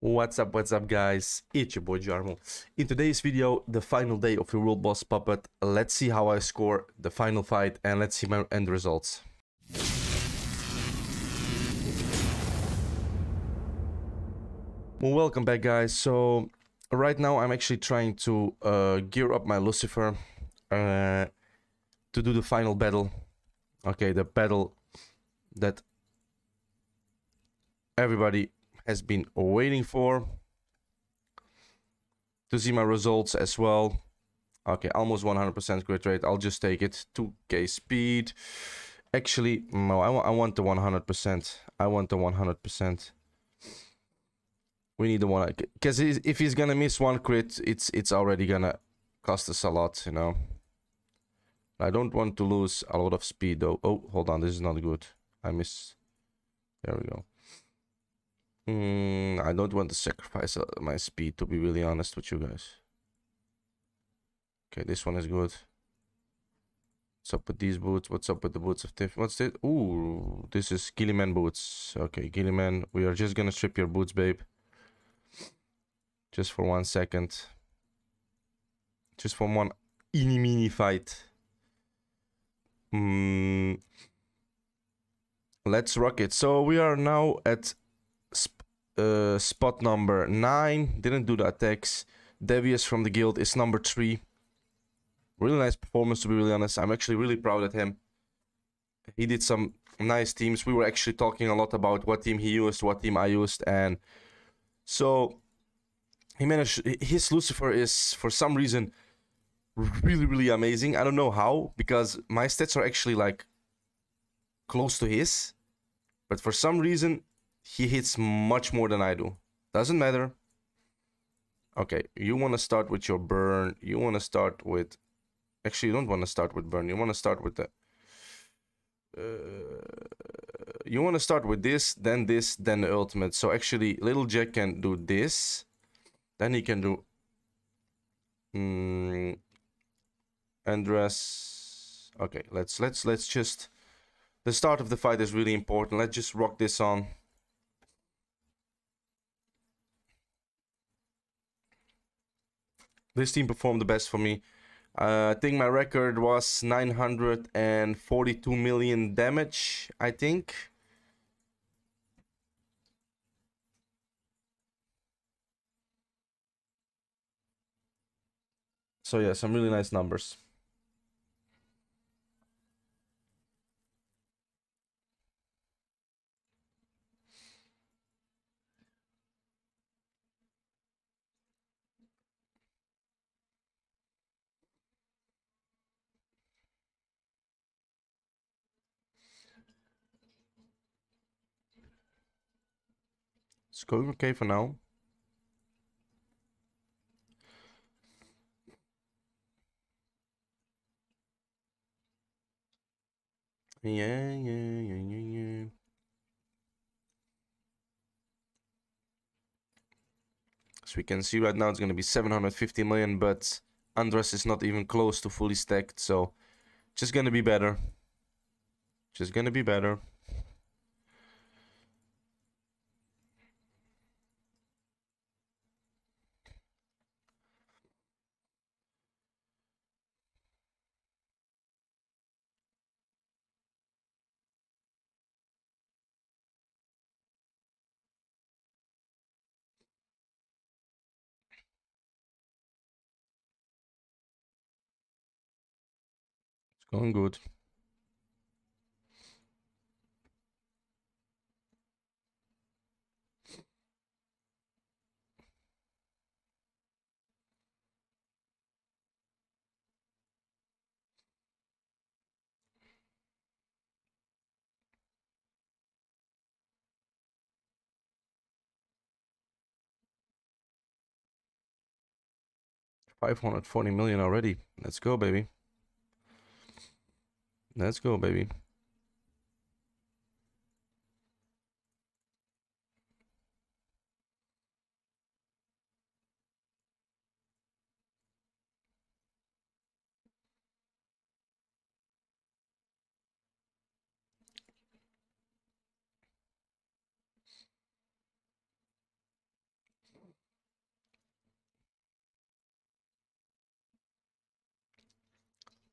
What's up, what's up guys, it's your boy Juarmu. In today's video, the final day of the World Boss Puppet, let's see how I score the final fight and let's see my end results. Well, welcome back guys, so right now I'm actually trying to uh, gear up my Lucifer uh, to do the final battle. Okay, the battle that everybody has been waiting for to see my results as well. Okay, almost 100% crit rate. I'll just take it. 2k speed. Actually, no, I, I want the 100%. I want the 100%. We need the one because if he's gonna miss one crit, it's it's already gonna cost us a lot, you know. I don't want to lose a lot of speed though. Oh, hold on, this is not good. I miss. There we go. Mm, I don't want to sacrifice uh, my speed, to be really honest with you guys. Okay, this one is good. What's up with these boots? What's up with the boots of Tiff? What's this? Ooh, this is Gilliman boots. Okay, Gilliman, we are just gonna strip your boots, babe. Just for one second. Just for one eeny meeny fight. Mm. Let's rock it. So we are now at uh, spot number 9. Didn't do the attacks. Devious from the guild is number 3. Really nice performance to be really honest. I'm actually really proud of him. He did some nice teams. We were actually talking a lot about what team he used, what team I used. And so he managed... His Lucifer is, for some reason, really, really amazing. I don't know how, because my stats are actually like close to his. But for some reason, he hits much more than I do. Doesn't matter. Okay, you want to start with your burn. You want to start with... Actually, you don't want to start with burn. You want to start with the... Uh, you want to start with this, then this, then the ultimate. So actually, Little Jack can do this. Then he can do... Mm, Andres... Okay, let's let's let's just... The start of the fight is really important. Let's just rock this on. This team performed the best for me. Uh, I think my record was 942 million damage, I think. So yeah, some really nice numbers. 'Oké okay for now. Yeah, yeah, yeah, yeah, yeah. As we can see right now it's going to be 750 million, but Andres is not even close to fully stacked, so just going to be better. Just going to be better. Going good. Five hundred forty million already. Let's go, baby. Let's go, baby. I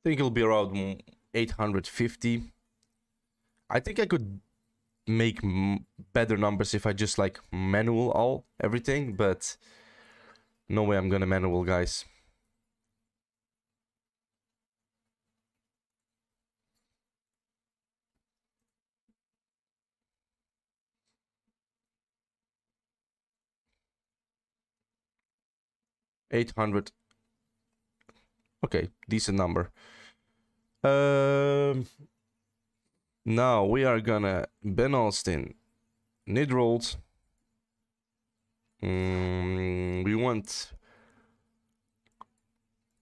think it'll be around 850. I think I could make better numbers if I just like manual all everything, but no way I'm gonna manual, guys. Eight hundred. Okay, decent number. Um, now we are gonna Ben Austin, Nidrold. Mm, we want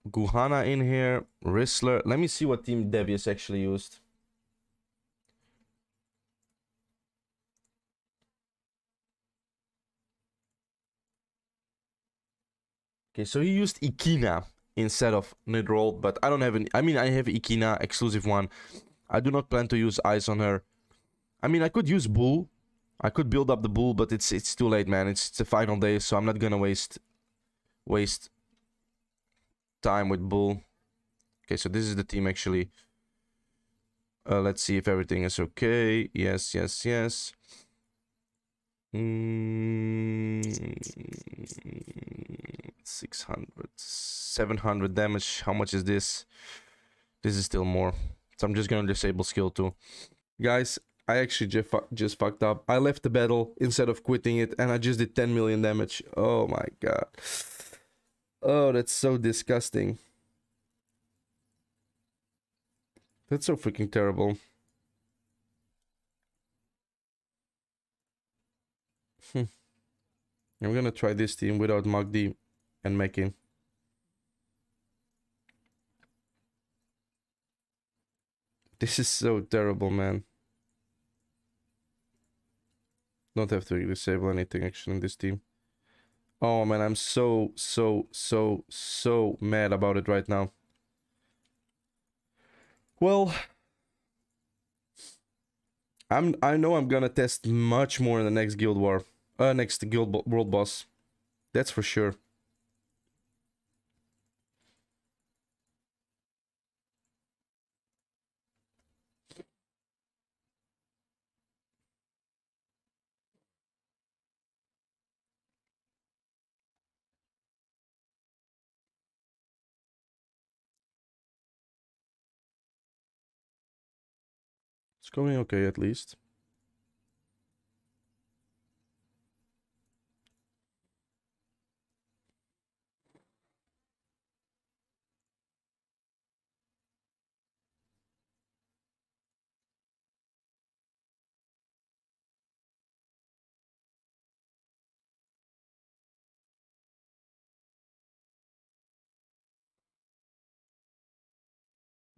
Guhana in here, Rissler. Let me see what team Devious actually used. Okay, so he used Ikina instead of Nidroll, but I don't have any. I mean, I have Ikina, exclusive one. I do not plan to use Ice on her. I mean, I could use Bull. I could build up the Bull, but it's it's too late, man. It's, it's the final day, so I'm not gonna waste waste time with Bull. Okay, so this is the team actually. Uh, let's see if everything is okay. Yes, yes, yes. Mm, 600, 700 damage. How much is this? This is still more. So I'm just gonna disable skill 2. Guys, I actually just, fu just fucked up. I left the battle instead of quitting it and I just did 10 million damage. Oh my god. Oh, that's so disgusting. That's so freaking terrible. Hmm. I'm gonna try this team without Magdi and making. This is so terrible, man. Don't have to disable anything actually in this team. Oh man, I'm so, so, so, so mad about it right now. Well, I'm I know I'm gonna test much more in the next Guild War, uh, next Guild World Boss. That's for sure. Going okay at least.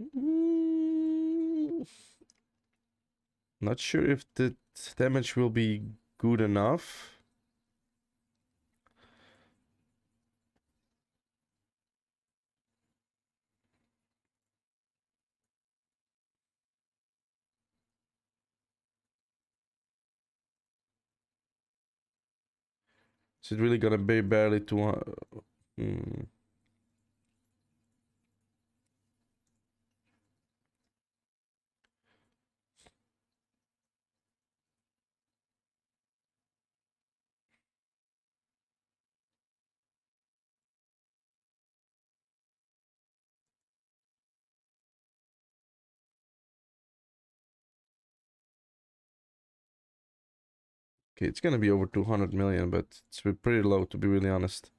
Mm. Not sure if the damage will be good enough. Is it really gonna be barely two? Uh, hmm. Okay, it's gonna be over 200 million, but it's pretty low to be really honest.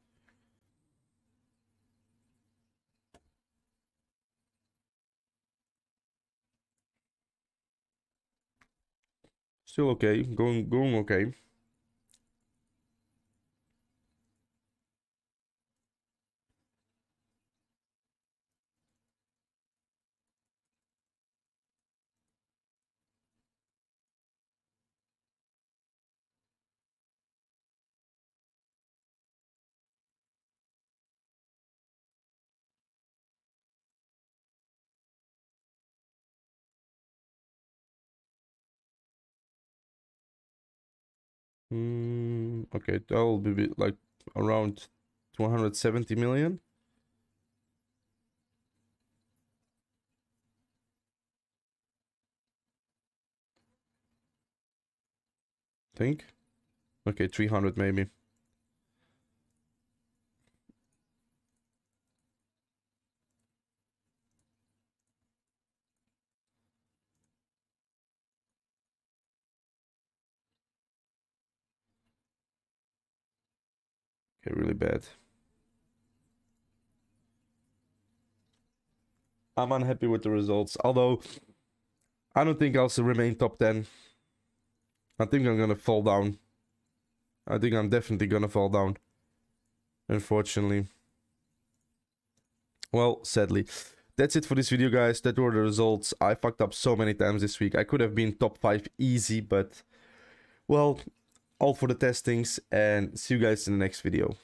Still okay, going going okay. Mm, okay, that will be like around two hundred seventy million. Think. Okay, 300 maybe. Really bad. I'm unhappy with the results, although I don't think I'll still remain top 10. I think I'm gonna fall down. I think I'm definitely gonna fall down. Unfortunately. Well, sadly. That's it for this video, guys. That were the results. I fucked up so many times this week. I could have been top 5 easy, but... Well, all for the testings. And see you guys in the next video.